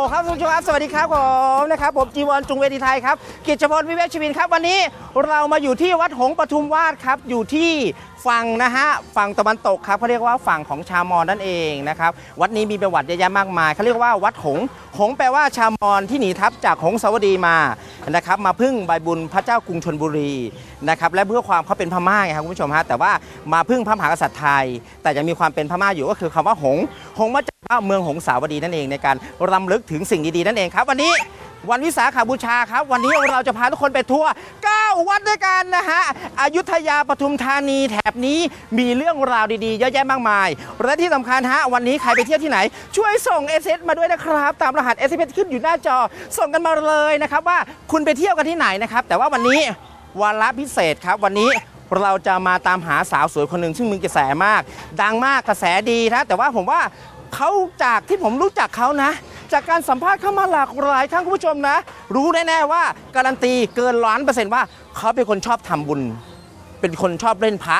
ครับคุณผู้ชมครับสวัสดีครับผมนะครับผมจีวรจุงเวทีไทยครับกิจพลวิเวชชวินครับ วันนี้เรามาอยู่ที่วัดหงส์ปทุมวาดครับอยู่ที่ ฝั่งนะฮะฝั่งตะวันตกครับเขาเรียกว่าฝั่งของชาวมอญนั่นเองนะครับวัดนี้มีประวัติเยอะแยะมากมายเขาเรียกว่าวัดหงหงแปลว่าชาวมอญที่หนีทัพจากหงสาวดีมานะครับมาพึ่งใบบุญพระเจ้ากรุงชนบุรีนะครับและเพื่อความเขาเป็นพม่าไงครับคุณผู้ชมฮะแต่ว่ามาพึ่งพระมหากษัตริย์ไทย แต่ยังมีความเป็นพม่าอยู่ก็คือคำว่าหงหงมาจากเมืองหงสาวดีนั่นเองในการรำลึกถึงสิ่งดีๆนั่นเองครับ วันนี้ วันวิสาขาบูชาครับ วันนี้เราจะพาทุกคนไปทัวร์9วัดด้วยกันนะฮะอยุธยาปทุมธานีแถบนี้มีเรื่องราวดีๆ เยอะแยะมากมาย และที่สำคัญฮะวันนี้ใครไปเที่ยวที่ไหน ช่วยส่ง s อ s มาด้วยนะครับ ตามรหัส s อ s ขึ้นอยู่หน้าจอ ส่งกันมาเลยนะครับว่าคุณไปเที่ยวกันที่ไหนนะครับ แต่ว่าวันนี้วาระพิเศษครับวันนี้เราจะมาตามหาสาวสวยคนหนึ่งซึ่งมีกระแสมาก ดังมากกระแสดีนะแต่ว่าผมว่าเขาจากที่ผมรู้จักเขานะ จากการสัมภาษณ์เข้ามาหลากหลายครั้งคุณผู้ชมนะ รู้แน่ๆว่าการันตีเกินล้านเปอร์เซ็นต์ว่าเขาเป็นคนชอบทำบุญ เป็นคนชอบเล่นพระ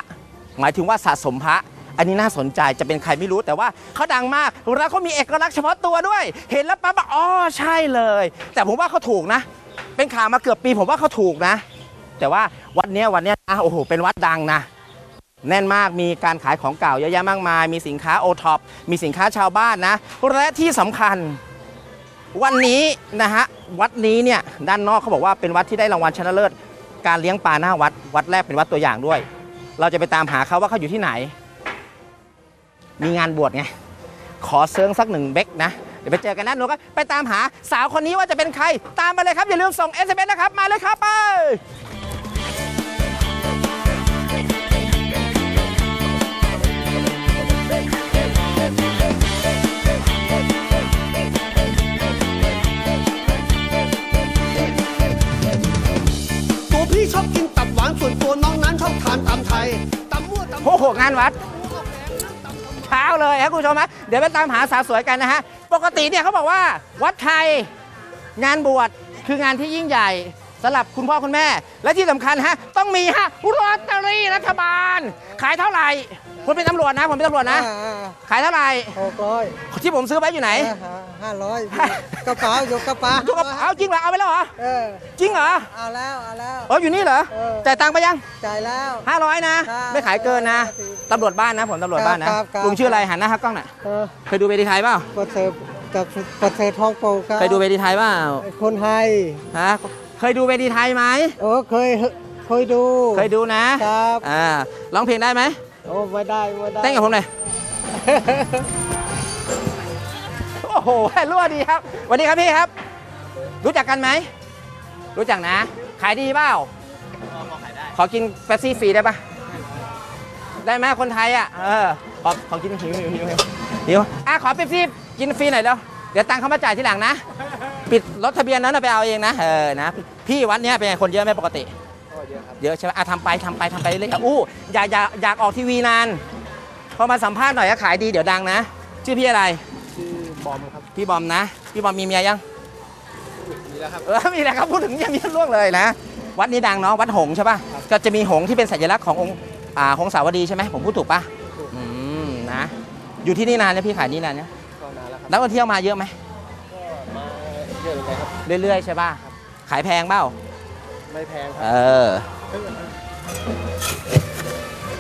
หมายถึงว่าสะสมพระ อันนี้น่าสนใจจะเป็นใครไม่รู้แต่ว่าเขาดังมากแล้วเขามีเอกลักษณ์เฉพาะตัวด้วย เห็นแล้วปั๊บว่าอ๋อใช่เลย แต่ผมว่าเขาถูกนะ เป็นข่าวมาเกือบปีผมว่าเขาถูกนะ แต่ว่าวัดเนี้ยวันเนี้ยนะโอ้โหเป็นวัดดังนะแน่นมากมีการขายของเก่าเยอะแยะมากมาย มีสินค้าโอท็อปมีสินค้าชาวบ้านนะ และที่สำคัญ วันนี้นะฮะวัดนี้เนี่ยด้านนอกเขาบอกว่าเป็นวัดที่ได้รางวัลชนะเลิศการเลี้ยงปลาหน้าวัด วัดแรกเป็นวัดตัวอย่างด้วย เราจะไปตามหาเขาว่าเขาอยู่ที่ไหน มีงานบวชไงขอเซิงสักหนึ่งเบกนะเดี๋ยวไปเจอกันนะหนูก็ไปตามหาสาวคนนี้ว่าจะเป็นใคร ตามมาเลยครับอย่าลืมส่ง SMS นะครับมาเลยครับไป กงานวัด เช้าเลยครับคุณผู้ชมฮะเดี๋ยวไปตามหาสาวสวยกันนะฮะ ปกติเนี่ยเขาบอกว่าวัดไทยงานบวชคืองานที่ยิ่งใหญ่ สำหรับคุณพ่อคุณแม่ และที่สำคัญฮะต้องมีฮะลอตเตอรี่รัฐบาล ขายเท่าไหร่ผมเป็นตำรวจนะผมเป็นตำรวจนะ ขายเท่าไหร่หกร้อยที่ผมซื้อไว้อยู่ไหนห้าร้อยกระเป๋าอยู่กระเป๋าถูกกับเอาจริงเหรอเอาไปแล้วเหรอเออจริงเหรอเอาแล้วเอาแล้วอ๋ออยู่นี่เหรอเออจ่ายตังค์ไปยังจ่ายแล้ว500นะ ครับไม่ขายเกินนะตำรวจบ้านนะผมตำรวจบ้านนะครับครับ ลุงชื่ออะไรหันหน้าครับกล้องหน่อยเออเคยดูเวทีไทยเปล่าประเสริฐกับประเสริฐทองโปครับเคยดูเวทีไทยเปล่าคนไทยฮะ เคยดูเวทีไทยไหมโอ้เคยเคยดูเคยดูนะครับอ่าร้องเพลงได้ไหมโอ้ไม่ได้ไม่ได้เต้นกับผมหน่อยโอ้โหรั่วดีครับสวัสดีครับพี่ครับ รู้จักกันไหมรู้จักนะ ขายดีเปล่าขอกินเฟสซี่ฟรีได้ปะได้ไหมคนไทยอะเออขอขอกินหิวหิวหิวหิวหิวอะขอเฟสซี่กินฟรีหน่อยเดี๋ยวเดี๋ยวตังค์เขามาจ่ายทีหลังนะ ปิดรถทะเบียนนั้นนะไปเอาเองนะเออนะพี่วัดเนี้ยเป็นไงคนเยอะไหมปกติเยอะใช่ไหมอะทำไปทำไปทำไปเรื่อยๆอู้อยากอยากอยากออกทีวีนานพอมาสัมภาษณ์หน่อยก็ขายดีเดี๋ยวดังนะ ชื่อพี่อะไร ชื่อบอมครับพี่บอมนะ พี่บอมมีเมียยังมีแล้วครับ เออมีแล้วครับพูดถึงเมียมีล่วงเลยนะ วัดนี้ดังเนาะวัดหงส์ใช่ป่ะก็จะมีหงส์ที่เป็นสัญลักษณ์ขององค์อ่าหงสาวดีใช่ไหมผมพูดถูกป่ะอืมนะ อยู่ที่นี่นานเนี่ยพี่ขายนี่นานเนี่ยก็นานแล้วครับนักท่องเที่ยวมาเยอะไหมก็ มาเยอะเลยครับ เรื่อยๆ ใช่ป่ะ ขายแพงเปล่า ไม่แพงคเอรับอ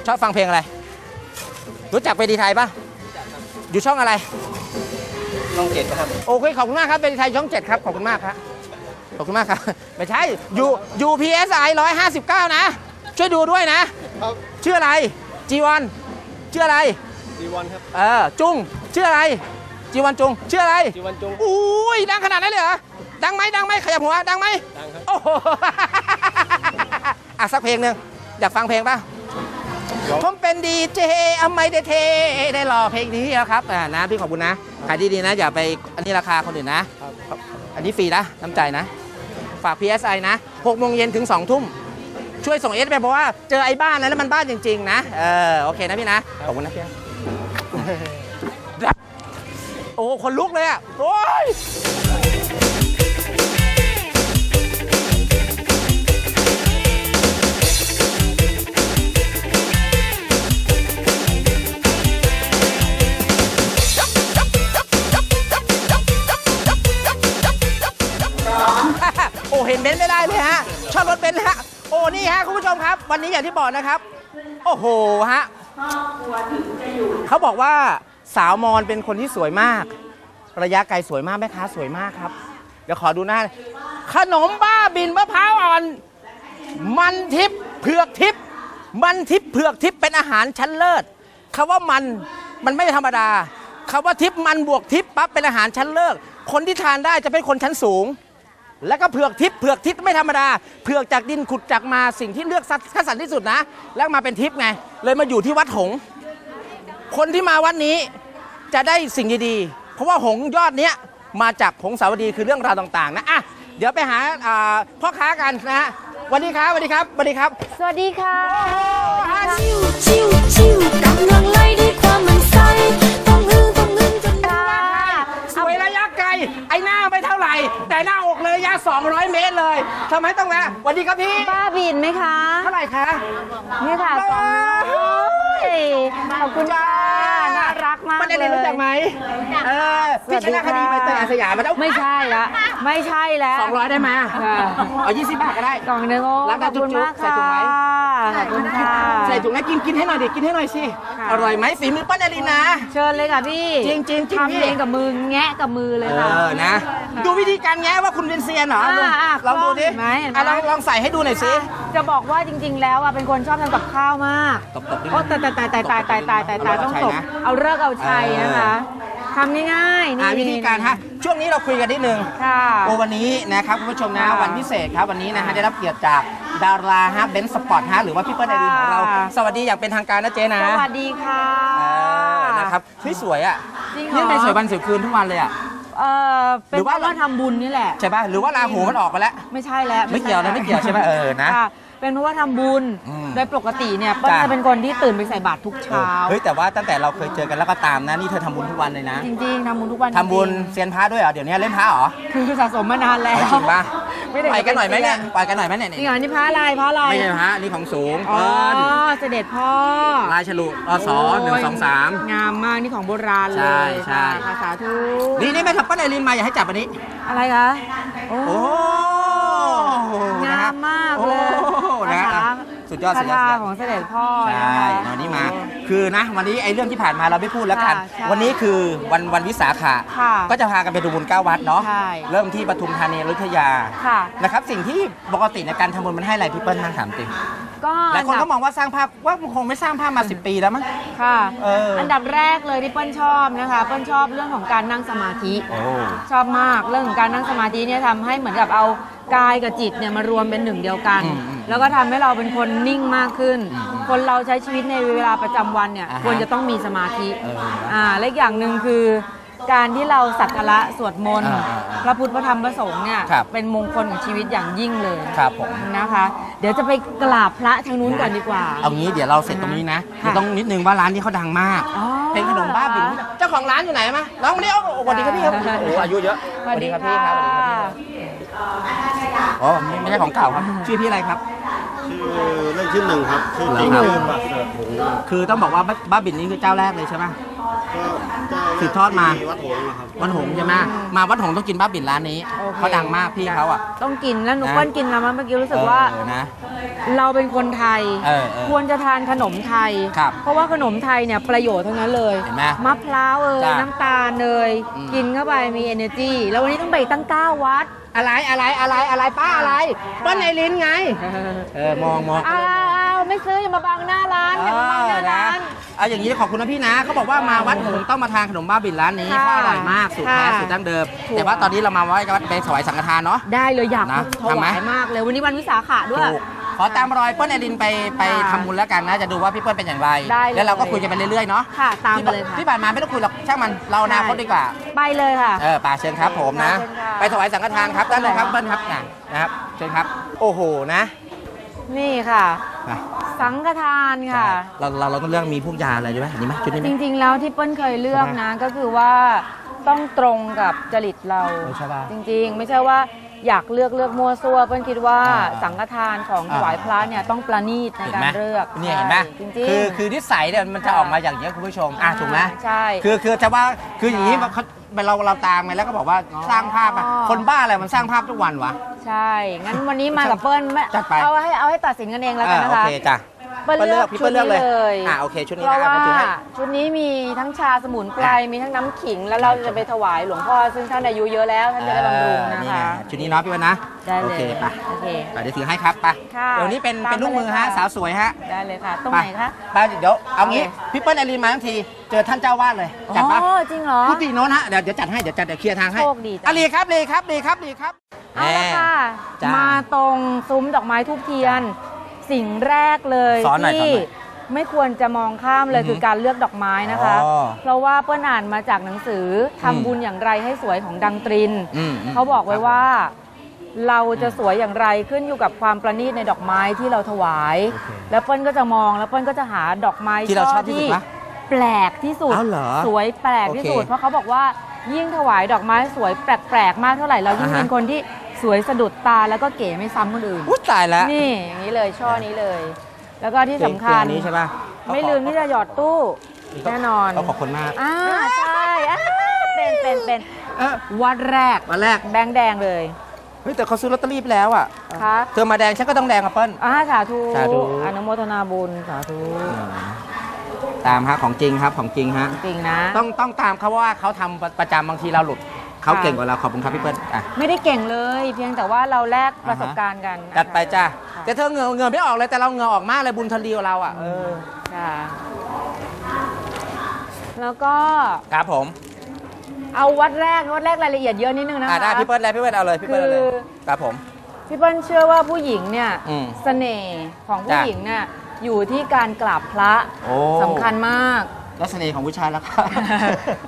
ชอบฟังเพลงอะไร รู้จักเวทีไทยป่ะ อยู่ช่องอะไรน้องเจ็ดครับ โอเค ขอบคุณมากครับเวทีไทยช่องเจ็ดครับ ขอบคุณมากครับ ขอบคุณมากครับ ไม่ใช่อยู่อยู่ PSI 159นะ ช่วยดูด้วยนะ ครับ ชื่ออะไรจีวันชื่ออะไรจีวันครับ เออ จุงชื่ออะไร จีวันจุงชื่ออะไรจีวันจงอุ้ยดังขนาดนั้นเลยเหรอดังไหมดังไหมขยับหัวดังไหมดังครับโอ้โหอะสักเพลงหนึ่งอยากฟังเพลงป่ะผมเป็นดีเจอไม่ได้เทได้รอเพลงนี้แล้วครับอ่านะพี่ขอบคุณนะขายดีๆนะ อย่าไปอันนี้ราคาคนอื่นนะครับอันนี้ฟรีนะน้ำใจนะ ฝาก PSI นะ6โมงเย็นถึง2ทุ่มช่วยส่งเอสไปเพราะว่าเจอไอ้บ้านนั้นแล้วมันบ้านจริง ๆ นะ เออโอเคนะพี่นะ ขอบคุณนะพี่นะโโอ้คนลุกเลยอะโอ้ยโอ้เห็นเบนไม่ได้เลยฮะชอบรถเบนซ์ฮะโอ้นี่ฮะคุณผู้ชมครับ วันนี้อย่างที่บอกนะครับ โอ้โหฮะ เขาบอกว่า สาวมอนเป็นคนที่สวยมาก ระยะไกลสวยมากแม่ค้าสวยมากครับ เดี๋ยวขอดูหน้า ขนมบ้าบินมะพร้าวอ่อน มันทิพเผือกทิพมันทิพเผือกทิพเป็นอาหารชั้นเลิศคำว่ามันมันไม่ธรรมดาคำว่าทิพมันบวกทิพปั๊บเป็นอาหารชั้นเลิศคนที่ทานได้จะเป็นคนชั้นสูง แล้วก็เผือกทิพเผือกทิพไม่ธรรมดาเผือกจากดินขุดจากมาสิ่งที่เลือกสัตว์คัดสรรที่สุดนะ แล้วมาเป็นทิพไง เลยมาอยู่ที่วัดหง คนที่มาวัดนี้จะได้สิ่งดีๆ เพราะว่าหงส์ยอดเนี้ยมาจากหงสาวดีคือเรื่องราวต่างๆนะอะเดี๋ยวไปหาอ่าพ่อค้ากันนะฮะสวัสดีครับสวัสดีครับสวัสดีครับสวัสดีค่ะจิ้วจิ้วจิ้วกำลังไล่ด้วยความมันไส้ต้องฮึ่งต้องฮึ่งจนได้สวยระยะไกลไอ้หน้าไม่เท่าไหร่ แต่หน้าอกเลยระยะ 200 เมตรเลยทำไมต้องแวะสวัสดีครับพี่บ้าบินไหมคะเท่าไหร่คะนี่ค่ะสองร้อยขอบคุณค่ะน่ารัก มากมันเลเอยนรู้จักไหมเออพี่ชนะคดีไปเตยอาสยามมาแล้วไม่ใช่ละไม่ใช่แล้วสองร้อยได้ไหมค่ะเอา20บาทก็ได้กล่องหนึงโอ้รักขกัอนบจุ๊บคุณๆมากใส่ค่ะถุงไหมขอบคุณค่ะใส่ถุงให้กินกินให้หน่อยดิกินให้หน่อยสิค่ะอร่อยไหมฝีมือป้านารินนะ เชิญเลยค่ะพี่จริงๆจริงๆพี่ทำเองกับมือแงะกับมือเลยเอค่ะอนะดูวิธีการแงะว่าคุณเป็นเซียนเหรออ่าอ่าลองดูดิเห็นไหมเห็นไหม อะลองลองใส่ให้ดูหน่อยสิ จะบอกว่าจริง ๆ แล้วอะเป็นคนชอบทำกับข้าวมากตบๆดิโอ้ตายตายตายตายตายตายตายตายตายต้องตบเอาเลิกษ์เอาชัยนะคะทำง่ายๆนี่อ่าวิธีการฮะ ช่วงนี้เราคุยกันนิดนึง ค่ะ โอวันนี้นะครับคุณผู้ชมนะค่ะวันพิเศษครับวันนี้นะฮะได้รับเกียรติจากดาราฮะเบนซ์สปอร์ตฮะหรือว่าพี่เปิ้ลไอริณของเรา ค่ะ สวัสดีอย่างเป็นทางการนะเจ๊นะสวัสดีค่ะ เออนะครับเฮ้ยสวยอะจริงเหรอ นี่ทำไมสวยวันสวยคืนทุกวันเลยอะ เออเป็นหรือเพว่า ราะว่าทำบุญนี่แหละ ใช่ป่ะหรือว่าราหูมันออกไปแล้ว ไม่ใช่แล้วไม่เกี่ยวนะไม่เกี่ยวใช่ไหมเออนะ ค่ เป็นเพราะว่าทำบุญ อืมโดยปกติเนี่ยเปิ้ลจ้ะ จะเป็นคนที่ตื่นไปใส่บาตรทุกเช้า เฮ้ยแต่ว่าตั้งแต่เราเคยเจอกันแล้วก็ตามนะนี่เธอทำบุญทุกวันเลยนะจริงๆทำบุญทุกวันทำบุญจริงเซียนพระด้วยเหรอเดี๋ยวนี้เล่นพระเหรอๆคือสะสมมานานแล้วจริงป่ะไม่ได้ไปกันหน่อยไหมเนี่ยไปกันหน่อยไหมเนี่ยนี่เหรอนี่พระอะไรพระอะไรไม่ใช่พระนี่ของสูงอ๋อเปิ้ลเสด็จพ่อ ลายฉลุอสหนึ่งสองสาม งามมาก นี่ของโบราณเลยใช่ใช่ ค่ะสาธุนี่นี่แม่ทับป้าไอรินมาอยากให้จับอันนี้ อะไรคะ โอ้ โอ้นะงาฮะมมากเลยโอ้นะภาษา สุดยอดสุดยอดคาสุดยถาอด ของเสด็จพ่อใช่ะคะ วันนี้มาคือนะวันนี้ไอ้เรื่องที่ผ่านมาเราไม่พูดแล้วกัน ค่ะใช่วันนี้คือวันวันวิสาขะค่ะก็จะพากันไปดูบุญเก้าวัดเนาะใช่ เริ่มที่ปทุมธานีอยุธยาค่ะ นะครับสิ่งที่ปกติในการทำบุญมันให้อะไรพี่เปิ้ลนั่งถามจริงก็หลายคนก็มองว่าสร้างภาพว่ามันคงไม่สร้างภาพมา 10 ปีแล้วมั้ง ค่ะ เอออันดับแรกเลยที่เปิ้ลชอบนะคะ เปิ้ลชอบเรื่องของการนั่งสมาธิ โอ้ ชอบมากเรื่องของการนั่งสมาธิเนี่ยทำให้เหมือนกับเอากายกับจิตเนี่ยมารวมเป็นหนึ่งเดียวกัน อืมอืม แล้วก็ทำให้เราเป็นคนนิ่งมากขึ้นอืมอืมคนเราใช้ชีวิตในเวลาประจำวันเนี่ยอ่าฮะควรจะต้องมีสมาธิเอออ่าและอีกอย่างหนึ่งคือ การที่เราสักการะสวดมนต์อ่าอ่าอ่าพระพุทธพระธรรมพระสงฆ์เนี่ยครับ เป็นมงคลของชีวิตอย่างยิ่งเลยครับผม นะคะ เดี๋ยวจะไปกราบพระทางนู้นก่อนดีกว่า เอางี้เดี๋ยวเราเสร็จตรงนี้นะค่ะเดี๋ยวต้องนิดนึงว่าร้านนี้เขาดังมาก อ๋อเป็นขนมบ้าบินเจ้าของร้านอยู่ไหนมาน้องมานี่โอ้โหสวัสดีครับพี่ครับค่ะ โอ้โหอายุเยอะสวัสดีครับค่ะพี่ครับสวัสดีครับพี่อ๋อไม่ใช่ของเก่าครับ ชื่อพี่อะไรครับ ชื่อเล่นชื่อหนึ่งครับชื่อจริงเหรอครับชื่อบัตรเสิร์ฟหงส์คือต้องบอกว่าบ้าบ้าบินนี่คือเจ้าแรกเลยใช่ไหมก็เจ้าสืบทอดมา ที่วัดหงส์นะครับวัดหงส์ใช่ไหมมาวัดหงส์ต้องกินบ้าบินร้านนี้โอคเขาดังมากพี่เขาอะต้องกินแล้วหนูนะเปิ้ลกินแล้วเมื่อกี้รู้สึกว่า เออนะ เราเป็นคนไทย เออเออควรจะทานขนมไทย ครับเพราะว่าขนมไทยเนี่ยประโยชน์ทั้งนั้นเลยเห็นไหมมะพร้าวเอ่ยจ้ะน้ำตาลเอ่ยอืม กินเข้าไปมี energy แล้ววันนี้ต้องไปตั้ง9วัด อะไรอะไรอะไรอะไรป้าอะไรเป้นในลิ้นไง เออมองมองอ้าวไม่ซื้ออย่ามาบังหน้าร้านอย่ามาบังหน้านะร้านเอาอย่างนี้ขอบคุณนะพี่นะเขาบอกว่ามาวัดหงส์ต้องมาทานขนมบ้าบินร้านนี้ค่ะเพราะอร่อยมากสูตรแท้ค่ะสูตรดั้งเดิมถูกแต่ว่าตอนนี้เรามาไหว้วัดไปถวายสังฆทานเนาะได้เลยอยากนะถทำไหมวายมากเลยวันนี้วันวิสาขะด้วยถูก ขอตามรอยเปิ้ลไอรินไปไปค่ะทำบุญแล้วกันนะ จะดูว่าพี่เปิ้ลเป็นอย่างไร ได้เลย แล้วเราก็คุยกันไปเรื่อยๆเนาะค่ะ ตามไปเลยค่ะ ที่ผ่านมาไม่ต้องคุยหรอกช่างมันเราอนาคตดีกว่า ไปเลยค่ะ เออป่าเชิญครับผมนะ เชิญค่ะ ไปถวายสังฆทานครับด้านเลยครับเปิ้ลครับนะนะครับเชิญครับ โอ้โหนะนี่ค่ะไปสังฆทานค่ะ เราเราเราต้องเลือกมีพวกยาอะไรด้วยไหมอันนี้ไหมชุดนี้ไหมจริงๆ แล้วที่เปิ้ลเคยเลือกนะ ก็คือว่าต้องตรงกับจริตเรา เออใช่ป่ะจริงๆ ไม่ใช่ว่า อยากเลือกเลือกมั่วซั่วเปิ้ลคิดว่าอ่าสังฆทานของอ่าถวายพระเนี่ยต้องประณีตในเห็นการไหมเลือกเนี่ยเห็นไหมใช่จริงๆคือคือนิสัยเนี่ยมันจะออกมาอย่างนี้ยคุณผู้ชมอะถูกไหมใช่คือคือจะว่าคืออย่างนี้ค่ะเขาเราเราตามไปแล้วก็บอกว่าสร้างภาพอะอ๋อคนบ้าอะไรมันสร้างภาพทุกวันวะใช่งั้นวันนี้มากับเปิ้ลไม่จัดไปเอาให้เอาให้ตัดสินกันเองแล้วกันอ่านะโอคะเคจ้ะเปิ้ลเลือกพี่ชุเปิ้ดลเลือกนี้เลยเลยอ่าโอเคชุดนี้เพราะนะว่าผมถือให้ ชุดนี้มีทั้งชาสมุนไพรมีทั้งน้ำขิง แล้วเราจะไปถวายหลวงพ่อซึ่งท่านอายุเยอะแล้วท่านจะได้บำรุงนะเออนี่คะไงชุดนี้เนาะพี่เปิ้ลนะได้เลยโอเคไปโอเค ไปเดี๋ยวถือให้ครับไปค่ะเดี๋ยวนี้เป็นตามเป็นลูกมือมาเลยฮะค่ะ สาวสวยฮะ ได้เลยค่ะ ตรงไหนคะ ไปเดี๋ยวเอางี้โอเคพี่เปิ้ลไอรีนมาทั้งทีเจอท่านเจ้าวาดเลยจัดปะอ๋อจริงเหรอพูดตีโน้นฮะเดี๋ยวเดี๋ยวจัดให้เดี๋ยวจัดเดี๋ยวเคลียร์ทางให้โชคดีจัง อาลีครับลีครับลีครับลีครับ เอาละค่ะ จ้ามมาตรงซุ้มดอกไม้ทูบเทียน สิ่งแรกเลยสอนหน่อยที่สอนหน่อยไม่ควรจะมองข้ามเลยอือหือคือการเลือกดอกไม้นะคะ อ๋อเพราะว่าเปิ้ลอ่านมาจากหนังสือทำบุญอย่างไรให้สวยของดังตริน อืมอืมเขาบอกไว้ว่า เราจะสวยอย่างไรขึ้นอยู่กับความประณีตในดอกไม้ที่เราถวายโอเคแล้วเปิ้ลก็จะมองแล้วเปิ้ลก็จะหาดอกไม้ที่เราชอบที่สุดปะแปลกที่สุด อ้าวเหรอสวยแปลกที่สุด โอเคเพราะเขาบอกว่ายิ่งถวายดอกไม้สวยแปลกๆมากเท่าไหร่เรายิ่งอ่าฮะเป็นคนที่ สวยสะดุดตาแล้วก็เก๋ไม่ซ้ำคนอื่น อุ้ยตายแล้วนี่อย่างนี้เลยช่อนี้เลย แล้วก็ที่สำคัญ เก่งๆนี้ใช่ป่ะไม่ลืมที่จะหยอดตู้ แน่นอน เขาขอบคุณมากอ่าใช่อ่าเป็นเป็นเป็นเออวัดแรก วันแรกแบงค์แดงเลยเฮ้ยแต่เขาซื้อลอตเตอรี่ไปแล้วอะคะเธอมาแดงฉันก็ต้องแดงกับเปิ้ล อ่าสาธุสาธุ อนุโมทนาบุญสาธุตามฮะของจริงครับของจริงฮะ จริงนะ ต้องต้องตามเขาว่าเขาทำประจำบางทีเราหลุด เขาค่ะเก่งกว่าเราขอบคุณครับพี่เปิ้ลอะไม่ได้เก่งเลย เพียงแต่ว่าเราแลกประสบการณ์กันจัดไปจ้าค่ะแต่เธอเหงื่อเหงื่อไม่ออกเลยแต่เราเหงื่อออกมากเลยบุญทันดีกว่าเราอะเออค่ะแล้วก็ครับผม เอาวัดแรกวัดแรกรายละเอียดเยอะนิดนึงนะอะคะได้พี่เปิ้ลเลยพี่เปิ้ลเอาเลยพี่เปิ้ลเอาเลยคือครับผมพี่เปิ้ลเชื่อว่าผู้หญิงเนี่ยอืมเสน่ห์ของผู้จ้ะหญิงเนี่ยอยู่ที่การกราบพระโอ้สำคัญมาก แล้วเสน่ห์ของผู้ชายแล้วครับ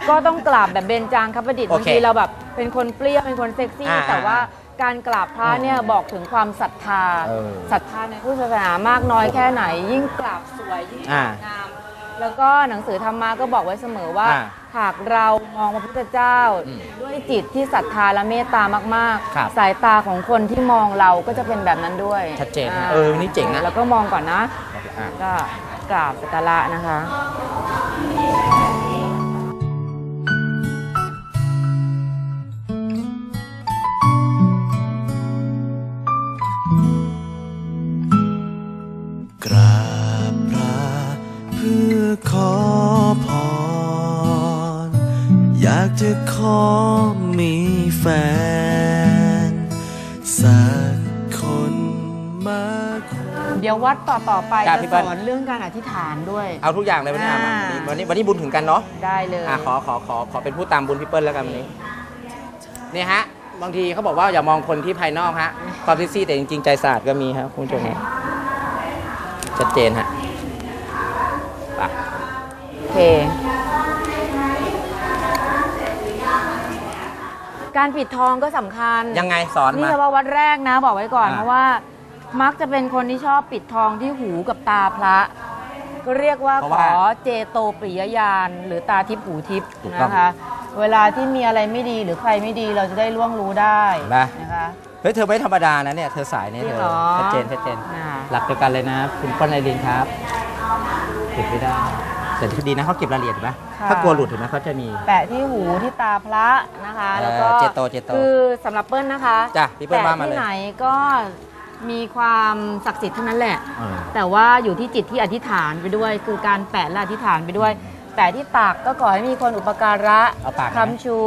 ก็ต้องกราบแบบเบญจางคประดิษฐ์โอเคบางทีเราแบบเป็นคนเปรี้ยวเป็นคนเซ็กซี่ อ่าแต่ว่าการกราบพระเนี่ยบอกถึงความศรัทธาเออศรัทธาในพุทธศาสนามากน้อยแค่ไหน ยิ่งกราบสวยยิ่งอ่างามแล้วก็หนังสือธรรมะก็บอกไว้เสมอว่า อ่าหากเรามองพระพุทธเจ้า อืมด้วยจิตที่ศรัทธาและเมตตามากครับ ๆ สายตาของคนที่มองเราก็จะเป็นแบบนั้นด้วยชัดเจนนะาเออนี่เจ๋งนะ แล้วก็มองก่อนนะอะ ก็ กราบสักการะนะคะกราบพระเพื่อขอพรอยากจะขอมีแฟน ดี๋ยววัดต่อต่อๆไปจ้ะจะพี่สเปิ้ลอนเรื่องการอธิษฐานด้วย เอาทุกอย่างเลยวันนี้อะอ่ามาวันนี้วันนี้วันนี้บุญถึงกันเนาะ ได้เลยอะขอขอขอขอเป็นผู้ตามบุญพี่เปิ้ลแล้วกันวันนี้นี่ฮะ บางทีเขาบอกว่าอย่ามองคนที่ภายนอกฮะ ความเซ็กซี่แต่จริงๆใจสะอาดก็มีครับคุณผู้ชมฮะชัดเจนฮะไปโอเค การปิดทองก็สำคัญ ยังไงสอนนี่มา เฉพาะวัดแรกนะบอกไว้ก่อนอ่าเพราะว่า มักจะเป็นคนที่ชอบปิดทองที่หูกับตาพระ ก็เรียกว่าเพราะขว่าอเจโตปริยญาณหรือตาทิพย์หูทิพย์ถูกต้องนะคะ เวลาที่มีอะไรไม่ดีหรือใครไม่ดีเราจะได้ล่วงรู้ได้เห็นปะ นะคะ เฮ้ยเธอไม่ธรรมดานะเนี่ยเธอสายเนี่ยจริเธงอเหรอชัดเจนชัดเจนอ่าหลักเดียวกันเลยนะคุณเปิ้ลไอรินครับเก็บไม่ได้แต่ดีนะเขาเก็บรายละเอียดเห็นไหมค่ะ ถ้ากลัวหลุดเห็นไหมเขาจะมี แปะที่หูที่ตาพระนะคะ แล้วก็เออเจโตเจโตคือสำหรับเปิ้ลนะคะจ้ะพี่เปิ้ลแปะว่ามาเลย ที่ไหนก็ มีความศักดิ์สิทธิ์เท่านั้นแหละเออแต่ว่าอยู่ที่จิตที่อธิษฐานไปด้วย คือการแปะและอธิษฐานไปด้วยแปะที่ปากก็ขอให้มีคนอุปการะเอาปากนะคำชู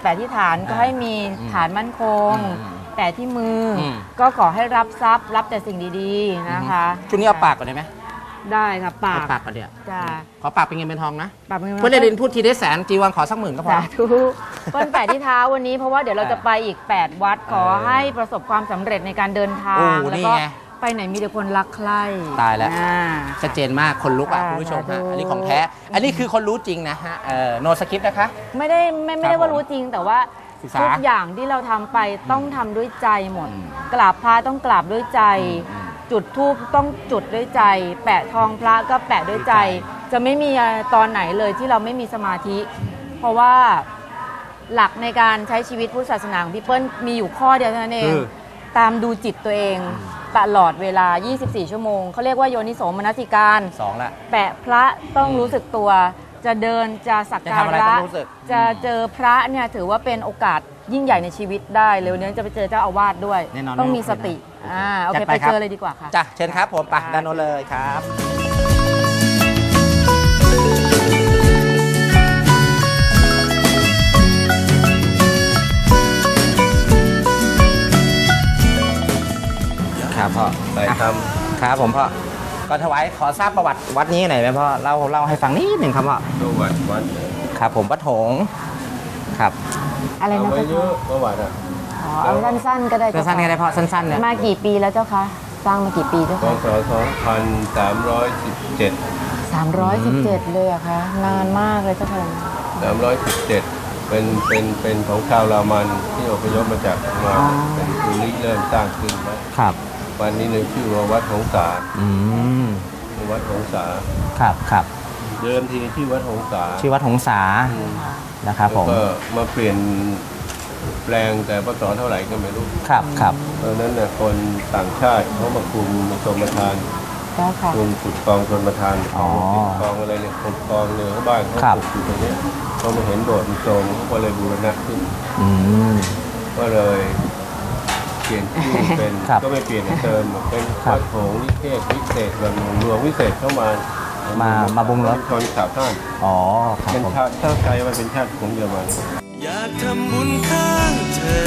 แปะที่ฐานก็อ่าให้มีอืมฐานมั่นคง อืมอืมแปะที่มืออม ก็ขอให้รับทรัพย์รับแต่สิ่งดีๆนะคะชุดนี้เอาปากก่อนได้ไหม ได้ค่ะปาเอากปากก่อนเดี๋ยวจ้าขอปากเป็นเงินเป็นทองนะปากเป็นไงเพื่อนไอรินพูดทีได้แสนจีวันขอสักหมื่นก็พอ สาธุเปิ้ลแปะที่เท้าวันนี้เพราะว่าเดี๋ยวเราจะไปอีก 8 วัดขอเออให้ประสบความสำเร็จในการเดินทาโอ้งแล้วก็นี่ไงไปไหนมีแต่คนรักใคร่ตายแล้ว อ่า ชัดเจนมากคนลุกอะอ่าคุณผู้ชมฮะสาธุ อันนี้ของแท้ อันนี้คือคนรู้จริงนะฮะเออโนสคริปต์นะคะ ไม่ได้ไม่ไม่ได้ครับว่ารู้จริงแต่ว่าศึกษาทุกอย่างที่เราทำไปต้องทำด้วยใจหมดอืมกราบพระต้องกราบด้วยใจ อืม จุดธูปต้องจุดด้วยใจ แปะทองพระก็แปะด้วยใจด้วยใจ จะไม่มีตอนไหนเลยที่เราไม่มีสมาธิ เพราะว่าหลักในการใช้ชีวิตพุทธศาสนาของพี่เปิ้ลมีอยู่ข้อเดียวเท่านั้นเอง คือตามดูจิตตัวเองตลอดเวลา 24 ชั่วโมง เขาเรียกว่าโยนิโสมนสิการ สองละ แปะพระต้องรู้สึกตัว จะเดินจะสักจะกาทำอะไรระต้องรู้สึก จะเจอพระเนี่ยถือว่าเป็นโอกาสยิ่งใหญ่ในชีวิตได้เร็วนี้จะไปเจอเจ้าอาวาสด้วย แน่นอนต้องมีแน่นอนสติ อ่าโอเคจัดไปไปครับเจอเลยดีกว่าค่ะ จ้ะเชิญครับผมไปค่ะด้านโน้นเลยครับครับพ่อไปทครับผมพ่อก็ถวายขอทราบประวัติวัดนี้หน่อยไหมพ่อเล่าเล่าให้ฟังนิดหนึ่งครับพ่อประวัติวัดครับผมวัดโถงครับ อะไรเอานะไว้เจ้าเยคะอะประวัติอะอ๋อ เอาสั้นๆก็ได้เจ้าสั้นๆก็ได้พ่อสั้นๆเนี่ยมากี่ปีแล้วเจ้าคะสร้างมากี่ปีเจ้าพคะศ2317สามร้อยสิบเจ็ดเลยเหรอะคะนานมากเลยเจ้าค่ะ317 เป็นเป็นเป็นของชาวรามันที่อพยพมาจากมาอ๋อเป็นภูริเริ่มสร้างขึ้นไว้ครับ วันนี้เลยชื่อว่าวัดหงสาอืมวัดหงสาครับครับเดิมทีชื่อวัดหงสาชื่อวัดหงสาอืมนะครับผแล้วมก็มาเปลี่ยน แปลงแต่พศเท่าไหร่ก็ไม่รู้ครับครับเพราะฉะนั้นเนี่ยคนต่างชาติเขามาคุมชมประทานเจ้าค่ะ คุมขุดกองชนประทานอ๋อกองอะไรเนี่ยขุดกองเนี่ยเขาบ้านเขาครับ ขุดอยู่ตรงเนี้ยเขามาเห็นโบสถ์มันโทรมเขาก็เลยบูรณะขึ้น อืม ก็เลยเปลี่ยนชื่อเป็น ครับก็ไม่เปลี่ยนเติมเป็นครับวัดโถงนิเทศวิเศษแบบหลวงวิเศษเข้ามามามามาบุงรถ ชนชาวท่านอ๋อครับเป็นผมชาติชาติไทยมันเป็นชาติของเยอรมันอยาก ทำบุญข้างเธอ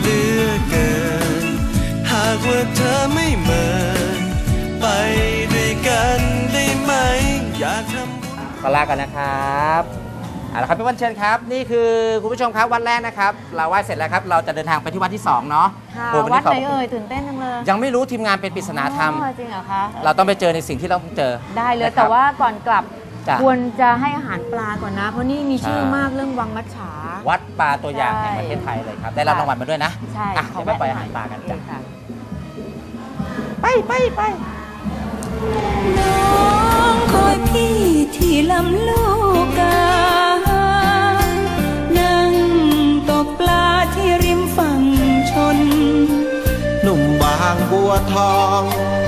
เหลือเกิน หากว่าเธอไม่เมิน ไปด้วยกันได้ไหม อยากทำบุญขอลากันนะครับเอาละครับพี่วันเชิญครับ นี่คือคุณผู้ชมครับวันแรกนะครับ เราไหว้เสร็จแล้วครับ เราจะเดินทางไปที่วัดที่สองเนาะค่ะโอ้วัดขอบไหนคุณเอ่ยตื่นเต้นจังเลยยังไม่รู้ทีมงานเป็นปริศนาธรรม อ๋อจริงเหรอคะ เราต้องไปเจอในสิ่งที่เราต้องเจอได้เลย นะครับ แต่ว่าก่อนกลับ จ้ะ ควรจะให้อาหารปลาก่อนนะ เพราะนี่มีชื่อใช่ มากเรื่องวังมัจฉา วัดปลาตัวอย่างใช่แห่งประเทศไทยเลยครับ ได้รับรางวัลมาด้วยนะใช่อะขอเดี๋ยวไปแวะปล่อยอาหารปลากันจ้ะ ค่ะ ไปไปไป น้องคอยพี่ที่ลำลูกกา นั่งตกปลาที่ริมฝั่งชน หนุ่มบางบัวทอง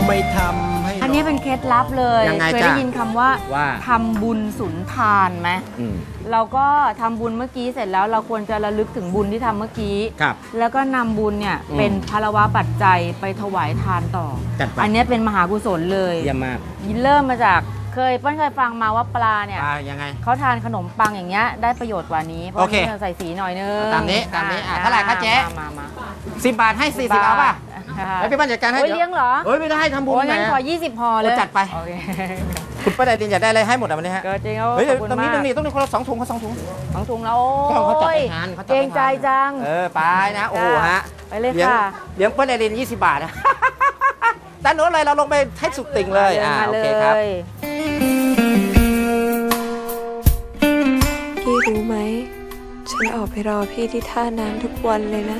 ไม่ทำให้อั นนี้เป็นเคล็ดลับเลยยังไงเคยจ๊ะได้ยินคำว่าว่า ทำบุญสุนทานไหมอืม เราก็ทำบุญเมื่อกี้เสร็จแล้วเราควรจะระลึกถึงบุญที่ทำเมื่อกี้ ครับแล้วก็นำบุญเนี่ยอืมเป็นพลวะปัจจัยไปถวายทานต่อ จัดไป อันเนี้ยเป็นมหากุศลเลยเยี่ยมมากเริ่มมาจากเคยเปิ้ลเคยฟังมาว่าปลาเนี่ยปลายังไง เขาทานขนมปังอย่างเงี้ยได้ประโยชน์กว่านี้ เพราะโอเคนี่เราใส่สีหน่อยนึงตามนี้ตามนี้อะอ่เท่าไหร่คะเจ๊ มามามา สิบบาทให้สี่สิบเอาป่ะ แล้วพี่บ้านจัดการให้โอ้ยดี๋วเลี้ยงเหรอเฮ้ยไม่ได้ทำบุญโอ้ยงั้นแหมขอ 20ห่อเลยโอ้จัดไป โอเคคุณป้าไดดินอยากได้อะไรให้หมดอะวันนี้ฮะก็จริงโอ้เฮ้ยขอบคุณตรงนี้มากตรงนี้ต้องมีคนละสองถุงคนละสองถุงสองถุงแล้วเขาเขาจัดโอ้ยไปทานเขาจัดเกไปรงใจจัง เออไปนะ โอ้โหฮะไปเลยเลี้ยงค่ะ เลี้ยงป้าไดดิน20 บาทนะ ด้านโน้นเลยเราลงไปให้สุดติ่งเลยอ่ามาโอเลเคครับ ย พี่รู้ไหม ฉันออกไปรอพี่ที่ท่าน้ำทุกวันเลยนะ